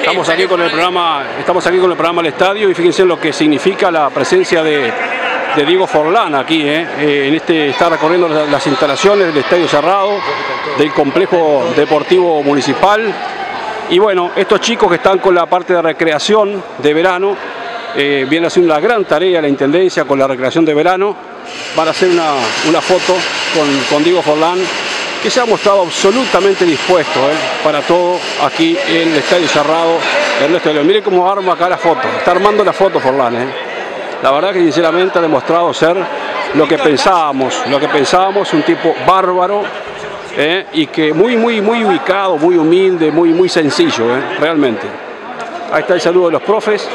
Estamos aquí con el programa, estamos aquí con el programa El Estadio y fíjense lo que significa la presencia de, Diego Forlán aquí, ¿eh? Eh, en este está recorriendo las, instalaciones del Estadio Cerrado, del complejo deportivo municipal. Y bueno, estos chicos que están con la parte de recreación de verano, eh, vienen haciendo una gran tarea la Intendencia con la recreación de verano, van a hacer una, foto con, con Diego Forlán que se ha mostrado absolutamente dispuesto ¿eh? para todo aquí en el Estadio Cerrado Ernesto León. Mire cómo arma acá la foto, está armando la foto Forlán. ¿eh? La verdad que sinceramente ha demostrado ser lo que pensábamos, lo que pensábamos, un tipo bárbaro ¿eh? y que muy, muy, muy ubicado, muy humilde, muy, muy sencillo, realmente. Ahí está el saludo de los profes.